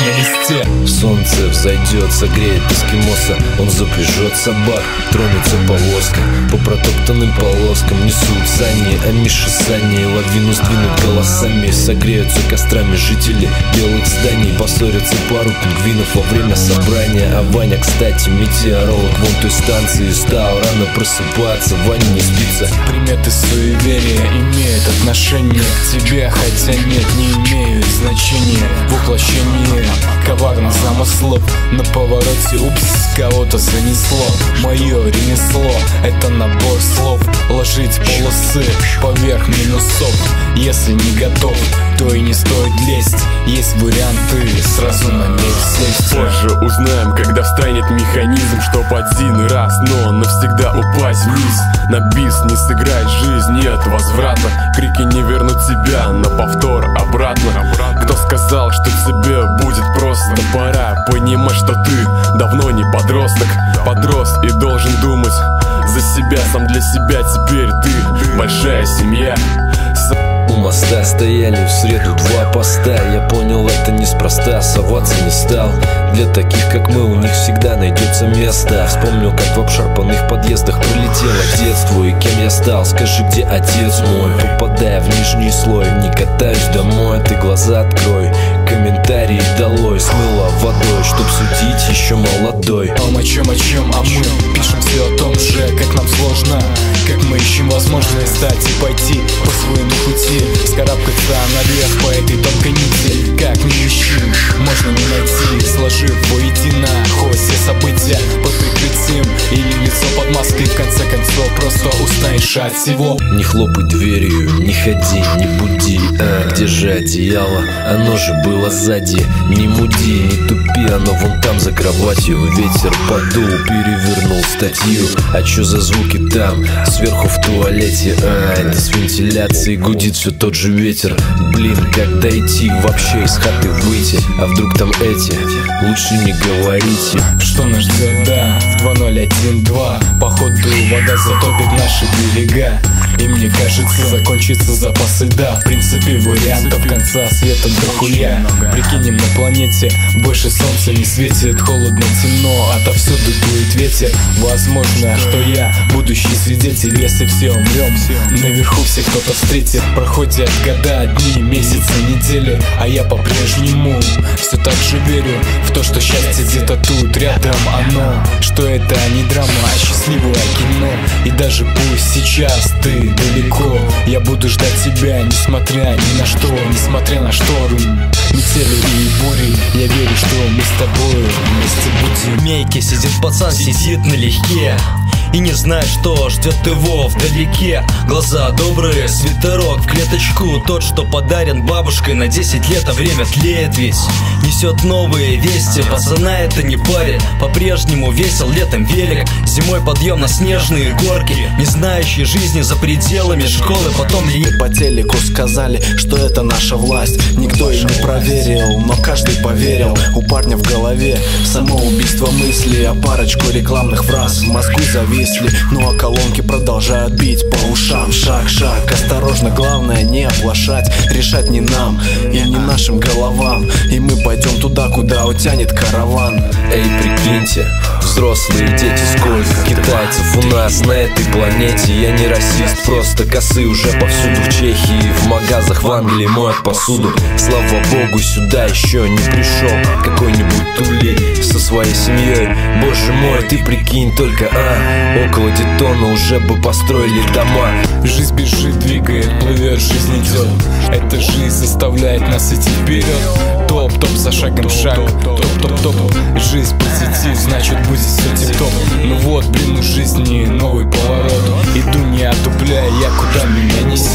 на листе Солнце взойдет, согреет эскимоса Он запряжет собак, тронется повозка По протоптанным полоскам несут сани А Миша сани лавину сдвинут голосами. Согреются кострами жители белых зданий Поссорятся пару пингвинов во время собрания. А Ваня, кстати, метеоролог Вон той станции стал рано просыпаться Ваня не спится. Приметы суеверия имеют отношение к тебе Хотя нет, не имеют значения. В замыслов На повороте, упс, кого-то занесло Мое ремесло — это набор слов. Ложить полосы поверх минусов. Если не готов, то и не стоит лезть. Есть варианты сразу на них сесть Позже узнаем, когда встанет механизм Чтоб один раз, но навсегда упасть вниз. На бис не сыграть, жизнь нет возврата. Крики не вернут тебя на повтор обратно. Кто сказал, что что ты давно не подросток. Подрос и должен думать за себя, сам для себя. Теперь ты большая семья. У моста стояли в среду два поста. Я понял это неспроста, соваться не стал. Для таких как мы у них всегда найдется место. Вспомнил как в обшарпанных подъездах пролетело детство И кем я стал, скажи где отец мой? Попадая в нижний слой, не катаюсь домой. Ты глаза открой, комментарии долой. Смыло водой, чтоб судить еще молодой. О, о чем, о чем, а мы пишем все о том же Как нам сложно, как мы ищем возможность стать и пойти по своему пути. Скарабкаться наверх по этой тонкой нити. Как не ищи, можно не найти. Сложив воедино хоть все события под прикрытием. Или лицо под маской В конце просто узнаешь от всего. Не хлопай дверью, не ходи, не буди. А, Где же одеяло? Оно же было сзади. Не муди, не тупи, оно вон там за кроватью. Ветер подул, перевернул статью. А чё за звуки там? Сверху в туалете а, Это с вентиляцией гудит все тот же ветер. Блин, как дойти, вообще из хаты выйти? А вдруг там эти? Лучше не говорите. Что нас ждет, да, в 2012 Походу вода затопит наши берега. И мне кажется, закончится запас льда. В принципе, вариантов конца света дохуя. Прикинем, на планете больше солнца не светит Холодно, темно, отовсюду дует ветер. Возможно, что я будущий свидетель Если все умрем, наверху всех кто-то встретит. Проходят года, дни, месяцы, недели А я по-прежнему все так же верю то, что счастье где-то тут, рядом оно. Что это не драма, а счастливое кино. И даже пусть сейчас ты далеко Я буду ждать тебя, несмотря ни на что Несмотря на шторм, метели и бури Я верю, что мы с тобой вместе будем. В мейке сидит пацан, сидит налегке. И не знает, что ждет его вдалеке. Глаза добрые, свитерок в клеточку. Тот, что подарен бабушкой на 10 лет, а время тлеет весь Несет новые вести, пацана это не парит. По-прежнему весел летом велик. Зимой подъем на снежные горки. Не знающие жизни за пределами школы. Потом ли По телеку. Сказали, что это наша власть. Никто и не проверил, но каждый поверил. У парня в голове самоубийство мысли. А парочку рекламных фраз в мозгу зависли. Ну а колонки продолжают бить по ушам. Шаг, шаг, осторожно, главное не оплошать. Решать не нам и не нашим головам. И мы пойдем туда, куда утянет караван. Эй, прикиньте, взрослые дети сколько Китайцев у нас на этой планете. Я не расист, просто косы уже повсюду В Чехии, в магазах, в Англии моют посуду. Слава богу, сюда еще не пришел Какой-нибудь тулей со своей семьей. Боже мой, ты прикинь только, а? Около Детона уже бы построили дома. Жизнь бежит, двигает, плывет, жизнь идет. Эта жизнь заставляет нас идти вперед. Топ, топ, за шагом шаг. Топ, топ, топ. Жизнь позитив, значит будет все тип-топ. Ну вот, блин, у жизни новый поворот. Иду не отупляя, я куда меня несет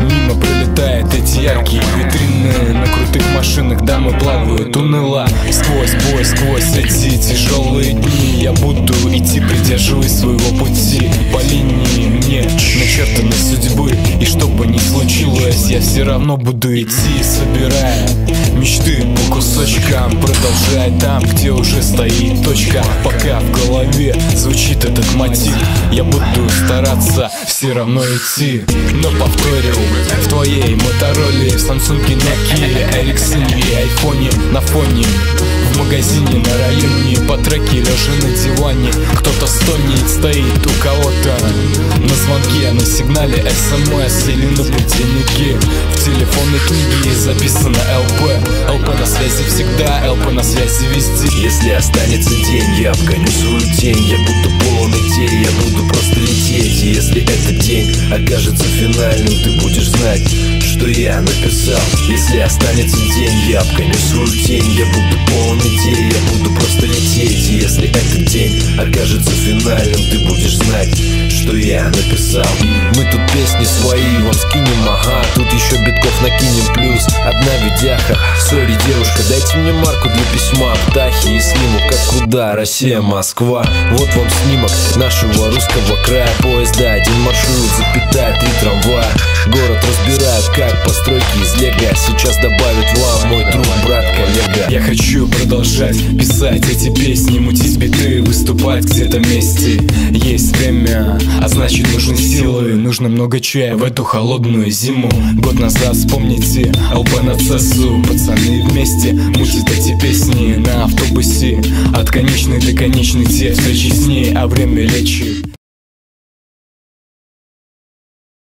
Мимо пролетают эти яркие витрины. На крутых машинах дамы плавают уныло Сквозь бой, сквозь эти тяжелые дни Я буду идти, придерживаясь своего пути. По линии случилось Я все равно буду идти, собирая Мечты по кусочкам Продолжай там, где уже стоит точка. Пока в голове звучит этот мотив Я буду стараться все равно идти. Но повторил в твоей мотороле В Samsung, Nokia, Ericsson и айфоне На фоне в магазине на районе. По треке лежа на диване Кто-то стонет, стоит у кого-то На звонке, на сигнале смс или на В телефонной книге записано ЛП ЛП на связи всегда, ЛП на связи везде. Если останется день, я обгоню свою тень. Я буду полон идей, я буду просто лететь. И если этот день окажется финальным Ты будешь знать, что я написал. Если останется день, я обгоню свою тень. Я буду полон идей, я буду просто лететь. Если этот день окажется финальным Ты будешь знать, что я написал. Мы тут песни свои вам скинем, ага Тут еще битков накинем плюс Одна видяха, сори, девушка Дайте мне марку для письма Птахи и сниму, как куда Россия, Москва. Вот вам снимок нашего русского края Поезда, один маршрут, запятая, три трамвая. Город разбирают, как постройки из лего продолжать писать эти песни Мутить биты, выступать где-то вместе. Есть время, а значит нужны силы. Нужно много чая в эту холодную зиму. Год назад, вспомните, ЛП на ЦСУ Пацаны вместе мутят эти песни На автобусе. От конечной до конечной Те встречи с ней, а время лечит